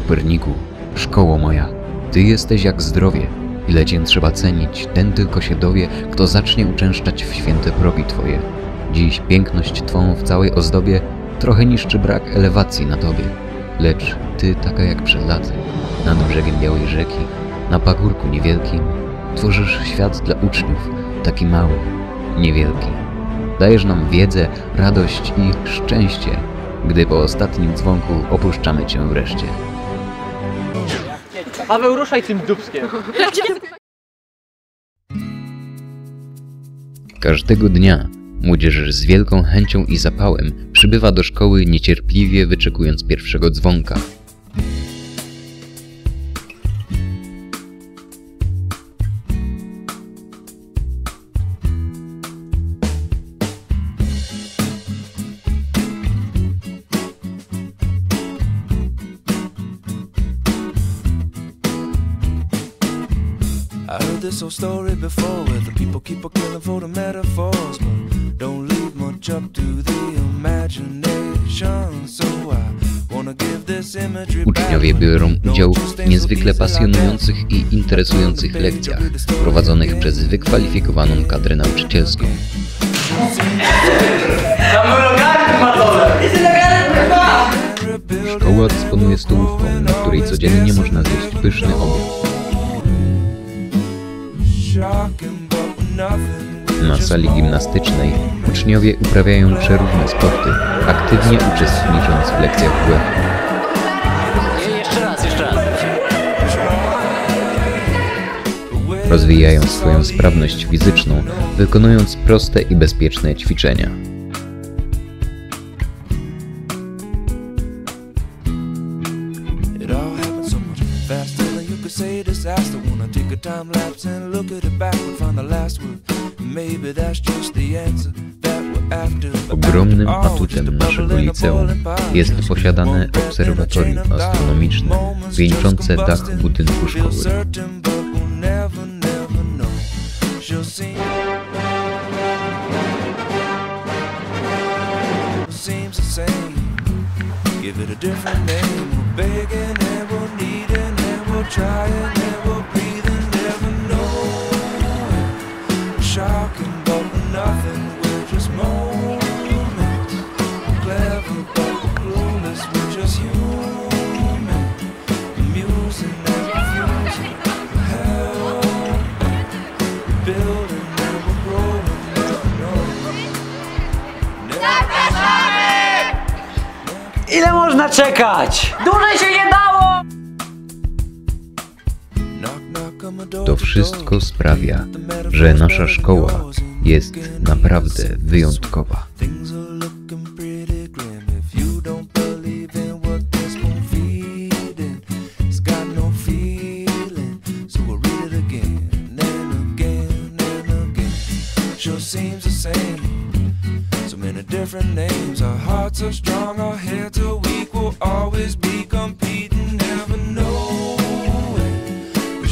Koperniku, szkoło moja, Ty jesteś jak zdrowie, ile Cię trzeba cenić, ten tylko się dowie, kto zacznie uczęszczać w święte progi Twoje. Dziś piękność Twą w całej ozdobie trochę niszczy brak elewacji na Tobie, lecz Ty taka jak przed laty, nad brzegiem białej rzeki, na pagórku niewielkim, tworzysz świat dla uczniów, taki mały, niewielki. Dajesz nam wiedzę, radość i szczęście, gdy po ostatnim dzwonku opuszczamy Cię wreszcie. Paweł, ruszaj tym dubskiem. Każdego dnia młodzież z wielką chęcią i zapałem przybywa do szkoły niecierpliwie wyczekując pierwszego dzwonka. This old story before where the people keep a killing for the metaphors, but don't leave much up to the imagination. So I. Uczniowie biorą udział w niezwykle pasjonujących i interesujących lekcjach prowadzonych przez wykwalifikowaną kadrę nauczycielską. Szkoła dysponuje stołówką, na której codziennie można zjeść pyszny obiad. Na sali gimnastycznej uczniowie uprawiają przeróżne sporty, aktywnie uczestnicząc w lekcjach WF. Rozwijają swoją sprawność fizyczną, wykonując proste i bezpieczne ćwiczenia. Say disaster. Wanna take a time lapse and look at it backward, find the last word. Maybe that's just the answer. Ogromnym atutem naszego liceum jest posiadane obserwatorium astronomiczne wieńczące dach budynku szkoły. Give it a different name. We're begging and we're needing Ile można czekać? Dłużej się nie dało! To wszystko sprawia, że nasza szkoła jest naprawdę wyjątkowa. No many different names. Our hearts are strong, our heads are weak. We'll always be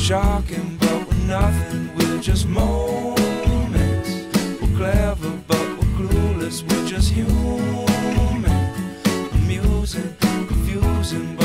shocking, but we're nothing. We're just moments. We're clever, but we're clueless. We're just human. Amusing, confusing,